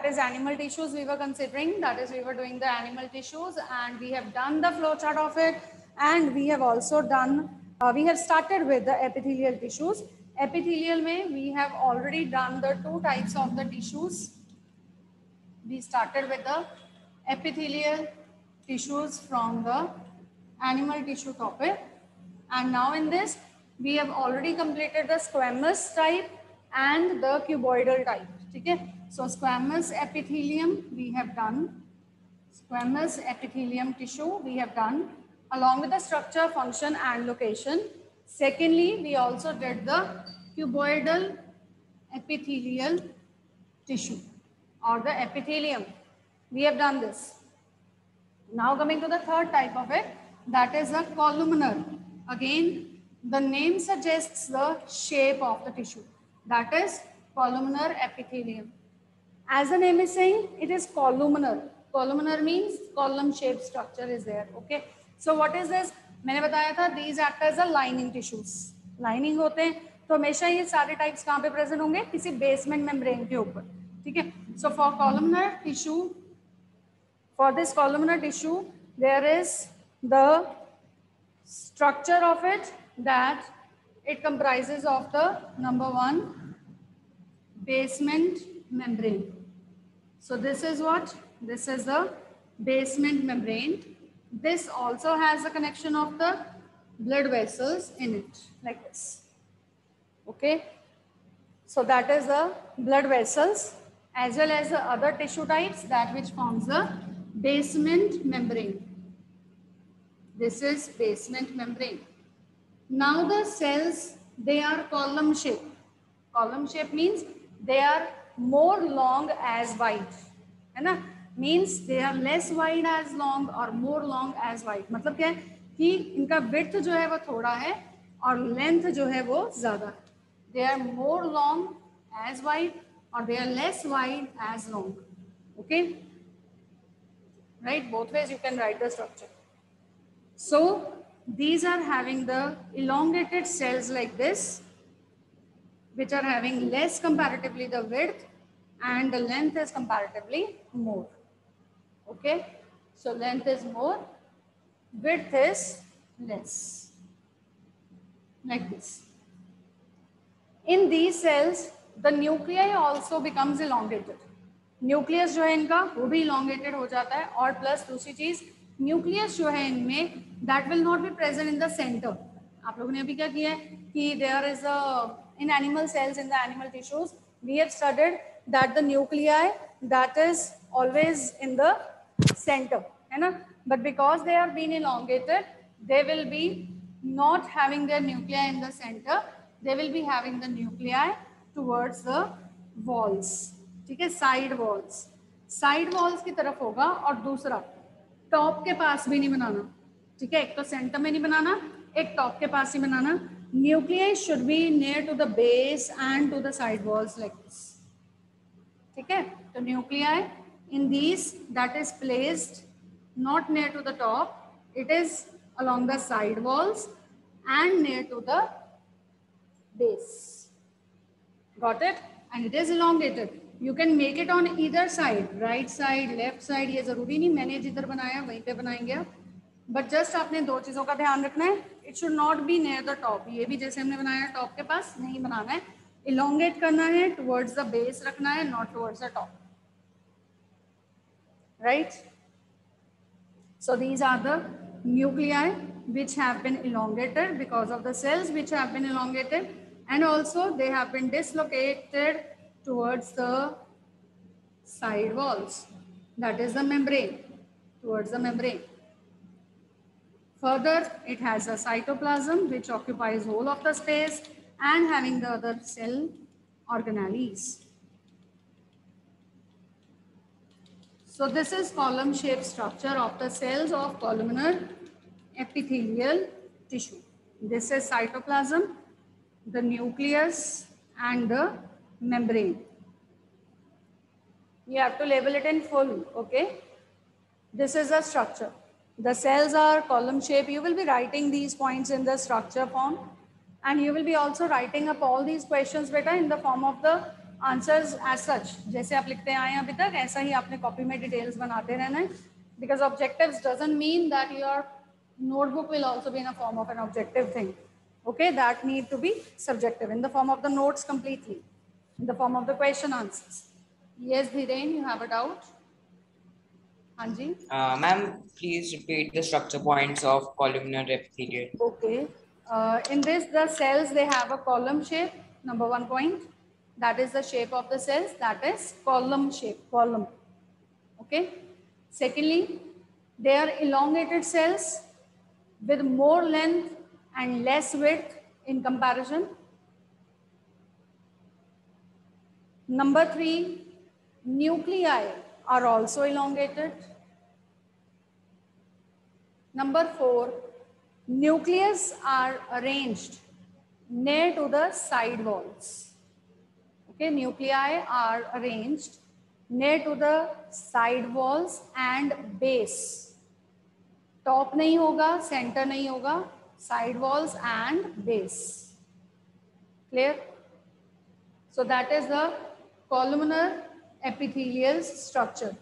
that is animal tissues we were considering. That is we were doing the animal tissues and we have done the flow chart of it. And we have also done, uh, we have started with the epithelial tissues. Epithelial may we have already done the two types of the tissues. We started with the epithelial tissues from the animal tissue topic. And now in this, we have already completed the squamous type and the cuboidal type. Okay? So squamous epithelium we have done. Squamous epithelium tissue we have done along with the structure, function and location. Secondly, we also did the cuboidal epithelial tissue or the epithelium. We have done this. Now coming to the third type of it, that is a columnar. Again, the name suggests the shape of the tissue. That is columnar epithelium. As the name is saying, it is columnar. Columnar means column shaped structure is there. Okay. So what is this? मैंने बताया था these act as a lining tissues. Lining होते हैं तो हमेशा ये सारे types कहाँ पे present होंगे किसी basement membrane के ऊपर ठीक है So for columnar tissue, for this columnar tissue, there is the structure of it that it comprises of the number one basement membrane. So this is what? This is the basement membrane. This also has a connection of the blood vessels in it, like this. Okay. So that is the blood vessels as well as the other tissue types that which forms the basement membrane. This is basement membrane. Now the cells, they are column shape. Column shape means they are more long as wide है ना? Means they are less wide as long और more long as wide मतलब क्या है? कि इनका breadth जो है वो थोड़ा है और लेंथ जो है वो ज़्यादा they are more long as wide और they are less wide as long okay right both ways you can write the structure so these are having the elongated cells like this which are having less comparatively the width and the length is comparatively more. Okay, so length is more, width is less, like this. In these cells, the nuclei also becomes elongated. Nucleus जो है इनका वो भी elongated हो जाता है और plus दूसरी चीज न्यूक्लियस जो है इनमें that will not be present in the centre आप लोगों ने अभी क्या किया है कि there is a in animal cells in the animal tissues, we have studied that the nuclei that is always in the center. hai na But because they are being elongated, they will be not having their nuclei in the center. They will be having the nuclei towards the walls. ठीक है side walls side walls की तरफ़ होगा और दूसरा top के पास भी नहीं बनाना ठीक है एक तो सेंटर में नहीं बनाना एक टॉप के पास ही बनाना nucleus should be near to the base and to the side walls like this ठीक है? तो nuclei in these that is placed not near to the top it is along the side walls and near to the base got it and it is elongated you can make it on इधर side right side left side ये ज़रूरी नहीं, मैंने जिधर बनाया, वहीं पर बनाएँगे आप। बट जस्ट आपने दो चीज़ों का ध्यान रखना है। It should not be near the top ये भी जैसे हमने बनाया है टॉप के पास नहीं बनाना है। इलोंगेट करना है टुवर्ड्स द बेस रखना है not towards the top right so these are the nuclei which have been elongated because of the cells which have been elongated and also they have been dislocated towards the side walls that is the membrane towards the membrane Further, it has a cytoplasm which occupies whole of the space and having the other cell organelles. So this is column shaped structure of the cells of columnar epithelial tissue. This is cytoplasm, the nucleus and the membrane. You have to label it in full, okay? This is a structure. The cells are column shape. You will be writing these points in the structure form. And you will be also writing up all these questions better in the form of the answers as such जैसे आप लिखते आए अभी तक ऐसा ही आपने copy में details बनाते रहना है because objectives doesn't mean that your notebook will also be in a form of an objective thing okay that need to be subjective in the form of the notes completely in the form of the question answers yes Dhiren, you have a doubt Hanji? Uh, ma'am, please repeat the structure points of columnar epithelial. Okay. Uh, in this, the cells, they have a column shape, number one point. That is the shape of the cells. That is column shape, column. Okay. Secondly, they are elongated cells with more length and less width in comparison. Number three, nuclei are also elongated. Number four, nucleus are arranged near to the side walls. Okay, nuclei are arranged near to the side walls and base. Top nahi hoga, center nahi hoga, side walls and base. Clear? So that is the columnar epithelial structure.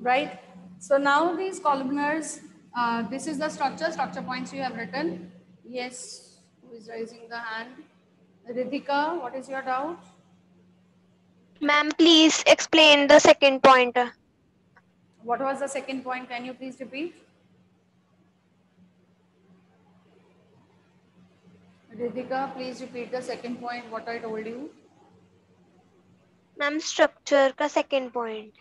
Right? So now these columnars uh, this is the structure, structure points you have written. Yes, who is raising the hand? Ritika, what is your doubt? Ma'am, please explain the second point. What was the second point? Can you please repeat? Ritika, please repeat the second point, what I told you. Ma'am, structure ka second point.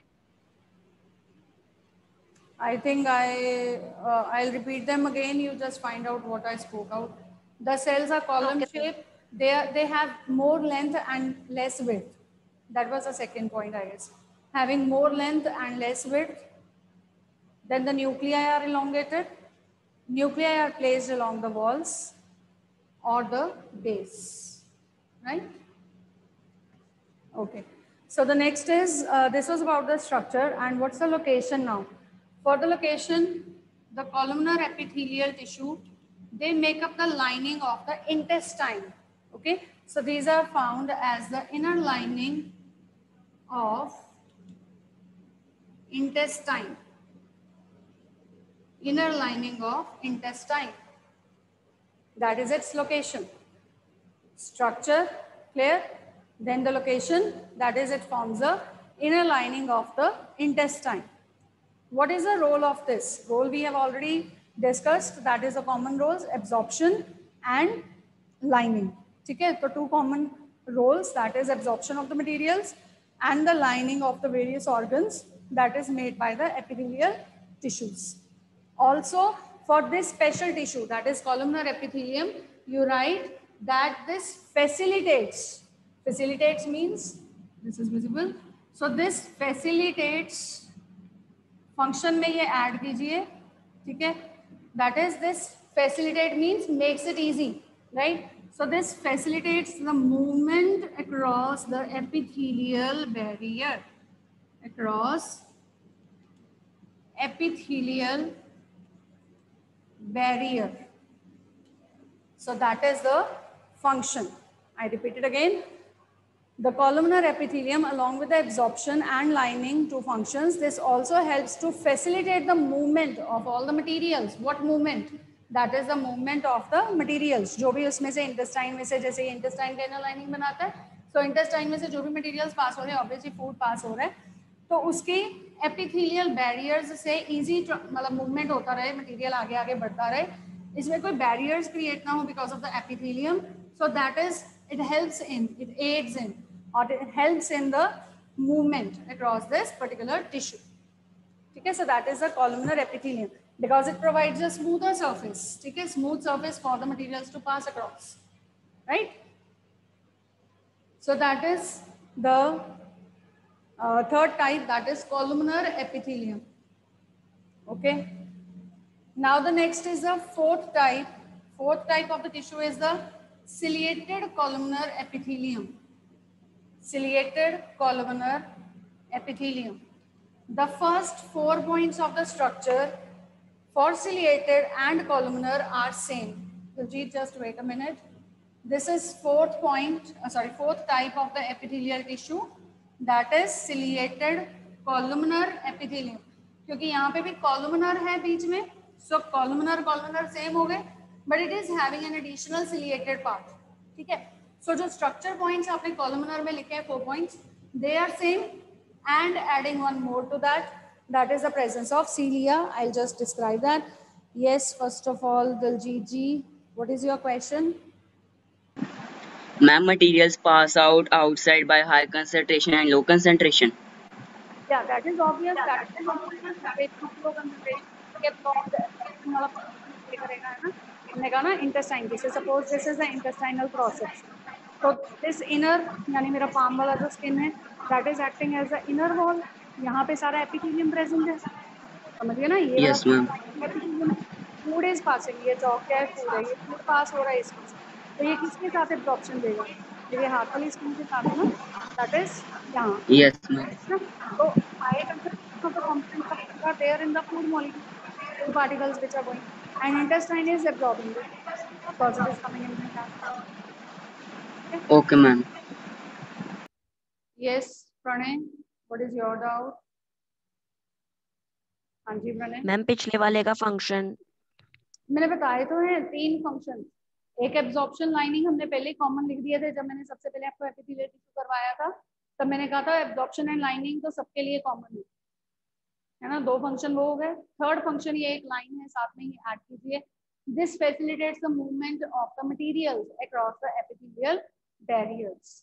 I think I, uh, I'll repeat them again. You just find out what I spoke out. The cells are column Okay. shape. They, are, they have more length and less width. That was the second point, I guess. Having more length and less width. Then the nuclei are elongated. Nuclei are placed along the walls or the base, right? Okay. So the next is, uh, this was about the structure and what's the location now? For the location, the columnar epithelial tissue, they make up the lining of the intestine. Okay, so these are found as the inner lining of intestine. Inner lining of intestine. That is its location. Structure, clear? Then the location, that is it forms the inner lining of the intestine. What is the role of this? Role we have already discussed. That is the common roles, absorption and lining. Okay, so two common roles, that is absorption of the materials and the lining of the various organs that is made by the epithelial tissues. Also, for this special tissue, that is columnar epithelium, you write that this facilitates. Facilitates means, this is visible. So this facilitates function में ये add कीजिए, ठीक है? That is this facilitate means makes it easy right so this facilitates the movement across the epithelial barrier across epithelial barrier so that is the function I repeat it again the columnar epithelium along with the absorption and lining two functions. This also helps to facilitate the movement of all the materials. What movement? That is the movement of the materials. जो भी उसमें से intestine में से जैसे ये intestine का inner lining बनाता है so intestine में से जो भी materials pass हो रहे हैं obviously food pass हो रहा है तो उसकी epithelial barriers से easy मतलब movement होता रहे material आगे आगे बढ़ता रहे इसमें कोई barriers create ना हो because of the epithelium so that is it helps in it aids in or it helps in the movement across this particular tissue. Okay, so that is the columnar epithelium because it provides a smoother surface. Okay, smooth surface for the materials to pass across, right? So that is the uh, third type that is columnar epithelium. Okay. Now the next is the fourth type. Fourth type of the tissue is the ciliated columnar epithelium ciliated columnar epithelium. The first four points of the structure for ciliated and columnar are same. Suljit, just wait a minute. This is fourth point, uh, sorry, fourth type of the epithelial tissue that is ciliated columnar epithelium. क्योंकि यहाँ पे भी columnar है बीच में, so columnar columnar same हो गए, but it is having an additional ciliated part. ठीक है? So जो structure points आपने columnar में लिखे हैं four points, they are same and adding one more to that, that is the presence of cilia. I'll just describe that. Yes, first of all, Diljit ji, what is your question? Ma'am, materials pass out outside by high concentration and low concentration. Yeah, that is obvious. That is obvious. It low concentration के बाद वाला करेगा है ना हमने कहा ना intestine जैसे suppose this is the intestinal process. तो दिस इनर यानी मेरा पाम वाला जो स्किन है that is acting as a inner wall यहाँ पे सारा एपिथेलियम प्रेजेंट है। समझिए ना? ये yes, फ़ूड इज़ पासिंग ये चौक है? फ़ूड है ये फ़ूड पास हो रहा है इसमें तो ये किसके साथ एब्जॉर्प्शन देगा? ये हाथ वाली स्किन के साथ ना? दैट इज़ यहाँ। यस तो I concept there in the food molecule two particles which are going and intestine is absorbing it positive it is coming in Okay, ma'am. Yes, Pranay, what is your doubt? हाँ जी Pranay ma'am पिछले वाले का function मैंने बताए तो हैं तीन function एक एब्जॉर्प्शन लाइनिंग हमने पहले कॉमन लिख दिए थे जब मैंने सबसे पहले आपको एपिथेलियल टिश्यू करवाया था तब मैंने कहा था एब्जॉर्प्शन एंड लाइनिंग तो सबके लिए कॉमन है। है ना दो फ़ंक्शन वो हो गए। थर्ड फ़ंक्शन ये एक लाइन है साथ में ही ऐड कीजिए। This facilitates the movement of the materials across the epithelial barriers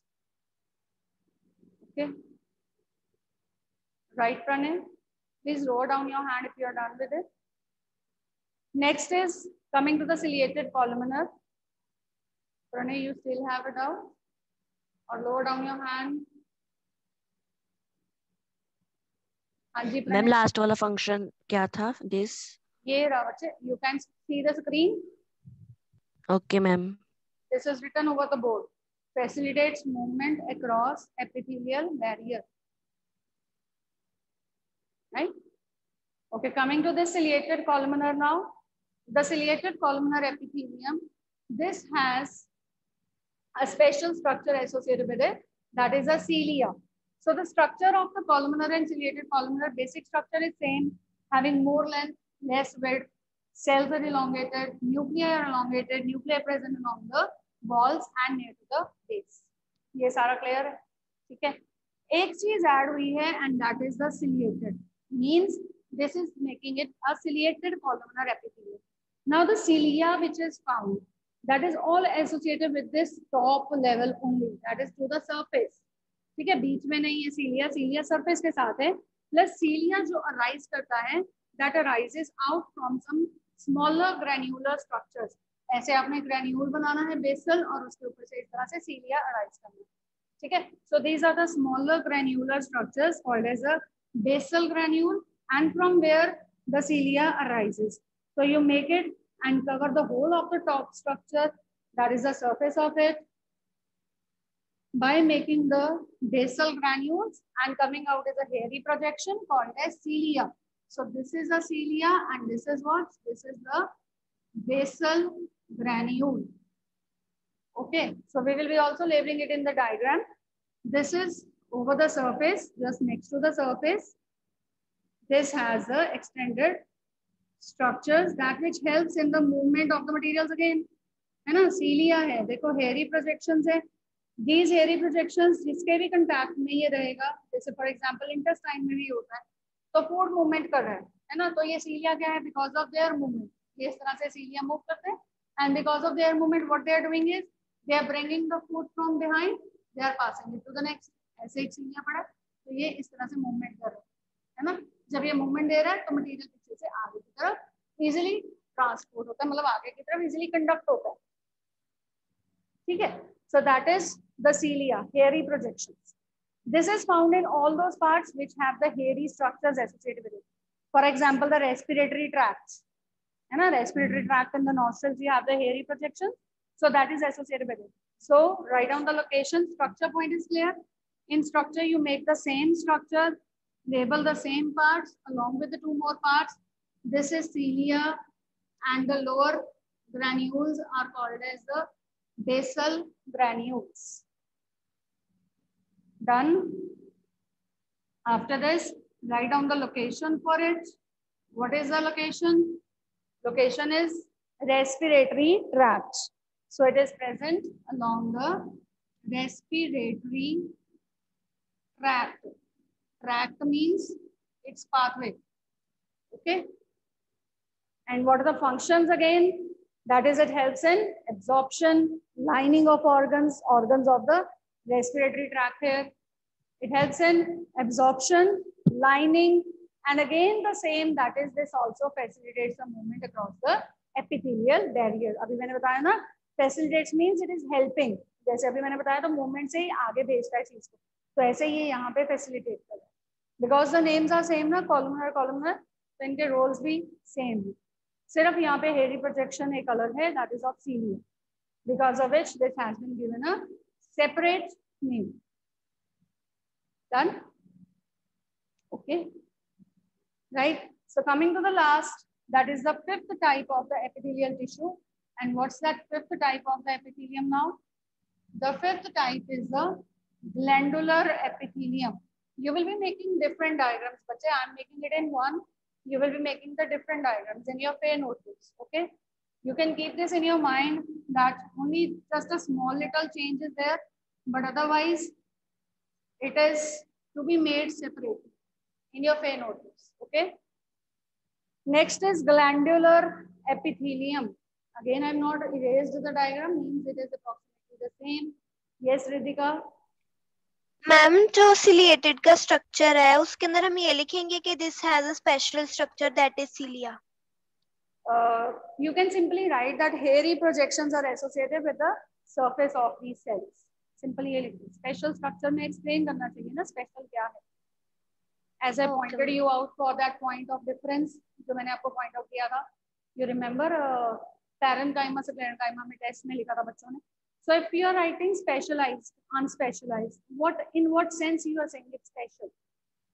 okay right Pranay please lower down your hand if you are done with it next is coming to the ciliated columnar Pranay, you still have a doubt or lower down your hand हाँ जी ma'am Pranay last वाला function क्या था this ये रहा बच्चे you can see the screen okay ma'am this is written over the board facilitates movement across epithelial barrier. Right? Okay coming to the ciliated columnar now. The ciliated columnar epithelium this has a special structure associated with it that is a cilia. So the structure of the columnar and ciliated columnar basic structure is same having more length less width cells are elongated nuclei are elongated nuclei present along the walls and near to the base ये सारा clear है ठीक है एक चीज़ add हुई है and that is the ciliated means this is making it a ciliated columnar epithelium now the cilia which is found that is all associated with this top level only that is to the surface ठीक है बीच में नहीं है सीलिया सीलिया surface के साथ है plus सीलिया जो arise करता है that arises out from some smaller granular structures ऐसे आपने ग्रेन्यूल बनाना है बेसल और उसके ऊपर से इस तरह से सीलिया अराइज करना है। ठीक है? So these are the smaller granular structure called as a basal granule and from where the cilia arises so you make it and cover the whole of the top structure that is the surface of it by making the basal granules and coming out is a hairy projection called as cilia. So, this is a cilia and this is what? This is the basal granule. Okay, so we will be also labeling it in the diagram. This is over the surface, just next to the surface. This has the extended structures that which helps in the movement of the materials again. है ना सीलिया है देखो हेरी projections है these hairy projections जिसके भी contact में ये रहेगा जैसे फॉर एग्जांपल इंटेस्टाइन में भी होता है तो फ़ूड मूवमेंट कर रहा है है ना तो ये सीलिया क्या है बिकॉज़ ऑफ़ देयर मूवमेंट ये इस तरह से सीलिया मूव करते हैं and because of their movement what they are doing is they are bringing the food from behind they are passing it to the next ऐसे एक सीलिया पड़ा तो ये इस तरह से मूवमेंट कर रहा है है ना जब ये मूवमेंट दे रहा है तो मटेरियल पीछे से आगे की तरफ इजिली ट्रांसपोर्ट होता है मतलब आगे की तरफ इजिली कंडक्ट होता है ठीक है so that is the cilia hairy projections this is found in all those parts which have the hairy structures associated with it for example the respiratory tracts है ना respiratory tract and the nostrils you have the hairy projection. so that is associated with it so write down the location structure point is clear in structure you make the same structure label the same parts along with the two more parts This is cilia and the lower granules are called as the basal granules. Done. After this, write down the location for it. What is the location? Location is respiratory tract. So it is present along the respiratory tract. Tract means its pathway. Okay. And what are the functions again? That is, it helps in absorption, lining of organs, organs of the respiratory tract here. It helps in absorption, lining, and again the same, that is, this also facilitates the movement across the epithelial barrier. अभी मैंने बताया ना, facilitates means it is helping. जैसे अभी मैंने बताया तो movement से ही आगे भेजता है चीज़ को. तो ऐसे ये यहाँ पे facilitate कर रहा है. Because the names are same ना, columnar, columnar, तो इनके roles भी same है. सिर्फ़ यहाँ पे hairy projection एक अलग है, that is of cilia. Because of which this has been given a separate name. Done? Okay. Right. So coming to the last, that is the fifth type of the epithelial tissue. And what's that fifth type of the epithelium now? The fifth type is the glandular epithelium. You will be making different diagrams, but I'm making it in one. You will be making the different diagrams in your fair notebooks. Okay. You can keep this in your mind that only just a small little change is there, but otherwise it is to be made separately in your fair notebooks. Okay. Next is glandular epithelium. Again, I'm not erased the diagram, means it is approximately the same. Yes, Ritika. Ma'am जो ciliated का structure है उसके अंदर हम ये लिखेंगे कि this has a special structure that is cilia Uh, you can simply write that hairy projections are associated with the surface of these cells. Simply ये लिखिए. Special structure में explain करना चाहिए ना special क्या है. As I Okay. pointed you out for that point of difference, जो मैंने आपको point out किया था. You remember uh, parenchyma से parenchyma में test में लिखा था बच्चों ने. So if you are writing specialized, unspecialized, what in what sense you are saying it's special?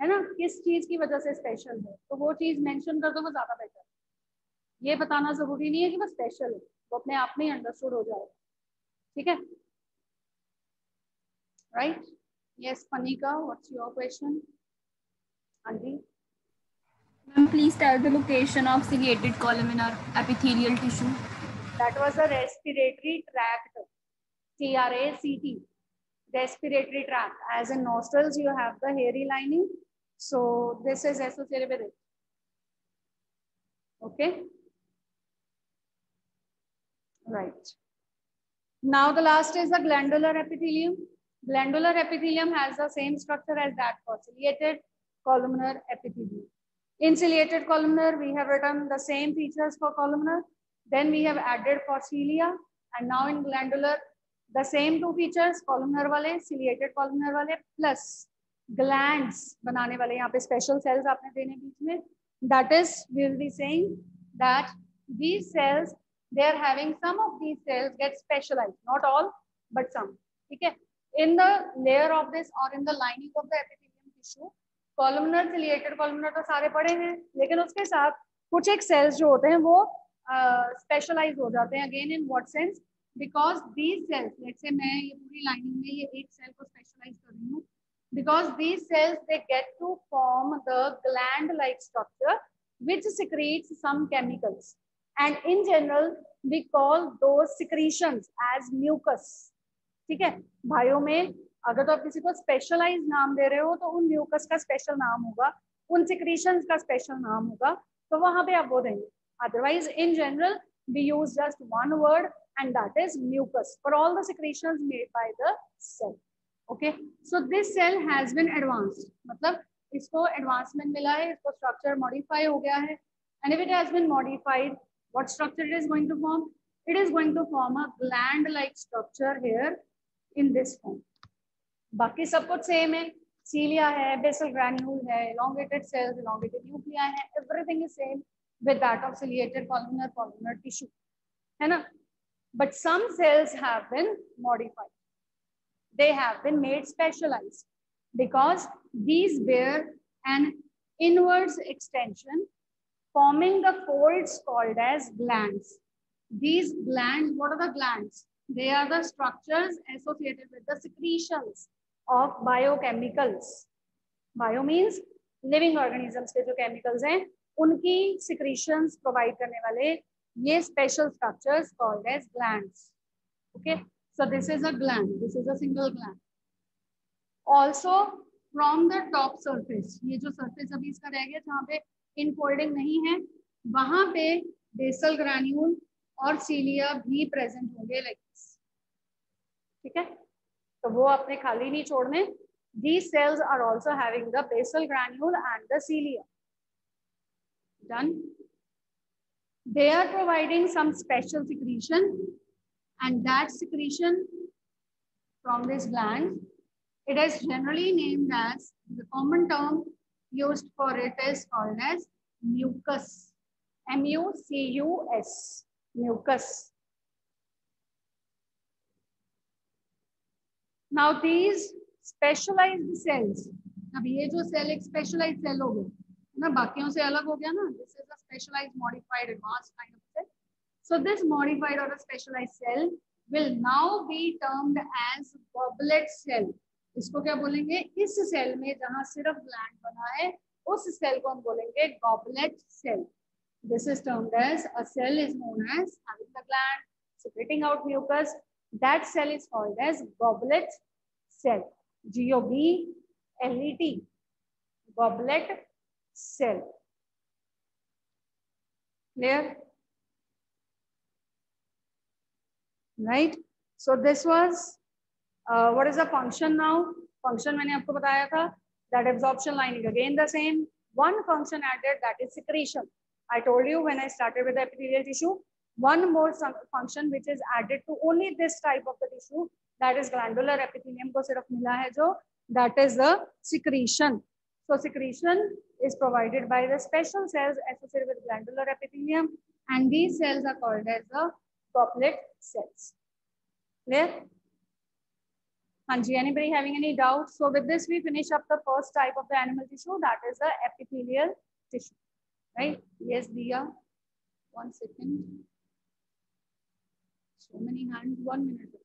है ना किस चीज़ की वजह से स्पेशल है तो वो चीज़ मेंशन कर दो वो ज़्यादा बेटर है ये बताना ज़रूरी नहीं है कि वो स्पेशल है वो अपने आप में ही अंडरस्टूड हो जाएगा ठीक है right yes Panika what's your question हाँ Ma'am, please tell the location of ciliated columnar epithelial tissue. that was a respiratory tract. T R A C T. Respiratory tract. As in nostrils you have the hairy lining. So this is associated with it. Okay? Right. Now the last is the glandular epithelium. Glandular epithelium has the same structure as that for ciliated columnar epithelium in ciliated columnar we have written the same features for columnar then we have added for cilia and now in glandular the same two features columnar wale ciliated columnar wale plus glands banane wale yahan pe special cells aapne dene beech mein that is we will be saying that these cells they are having some of these cells get specialized not all but some है in the layer of this or in the lining of the epithelium tissue columnar ciliated columnar तो सारे पड़े हैं लेकिन उसके साथ कुछ एक सेल्स जो होते हैं वो स्पेशलाइज uh, हो जाते हैं again in what sense because these cells जैसे मैं ये पूरी लाइनिंग में ये एक सेल को स्पेशलाइज कर रही हूँ because these cells they get to form the gland like structure which secrete some chemicals and in general we call those secretions as mucus ठीक है? बायोमेल अगर तो आप किसी को स्पेशलाइज नाम दे रहे हो तो उन म्यूकस का स्पेशल नाम होगा, उन सिक्रीशन का स्पेशल नाम होगा तो वहाँ पे आप वो देंगे। Otherwise in general we use just one word and that is mucus for all the secretion made by the cell okay so this cell has been advanced मतलब इसको एडवांसमेंट मिला है, इसको स्ट्रक्चर मॉडिफाई हो गया है and if it has been modified what structure it is going to form it is going to form a gland like structure here in this form बाकी सब कुछ सेम है। सीलिया है बेसल ग्रैन्यूल है elongated cells elongated nuclei है everything is same with that of ciliated polymer polymer tissue है ना? But some cells have been modified they have been made specialized because these bare and inwards extension forming the folds called as glands these gland what are the glands they are the structures associated with the secretions of biochemicals. Bio means living organisms के जो chemicals हैं उनकी secretions provide करने वाले ये special structures called as glands. Okay, so this is a gland. This is a single gland. Also from the top surface, ये जो surface अभी इसका रह गया जहाँ पे इनफोल्डिंग नहीं है वहाँ पे बेसल ग्रैन्यूल और सीलिया भी प्रेजेंट होंगे लाइक ठीक है तो वो अपने खाली नहीं छोड़ने। The cells are also having basal granule and the cilium done they are providing some special secretion and that secretion from this gland it is generally named as the common term use for it is called as mucus M U C U S mucus now these specialized cells अब ये जो cell एक specialise cell हो गया ना? बाकियों से अलग हो गया ना? This is a specialise modified advance kind of cell so this modified और specialise cell will now be termed as goblet cell इसको क्या बोलेंगे? इस सेल में जहाँ सिर्फ़ ग्लैंड बना है, उस सेल को हम बोलेंगे goblet cell this is termed as, a cell is known as having the gland, secreting out mucus that cell is called as goblet cell g o b l e t goblet cell clear right so this was uh, what is the function now function मैंने आपको बताया था that absorption lining again the same one function added that is secretion i told you when i started with the epithelial tissue one more function which is added to only this type of the tissue that is glandular epithelium ko sirf mila hai jo that is the secretion so secretion is provided by the special cells associated with glandular epithelium and these cells are called as the goblet cells clear Hanji, anybody having any doubts? So with this, we finish up the first type of the animal tissue, that is the epithelial tissue, right? Yes, Dia, one second. So many hands, one minute.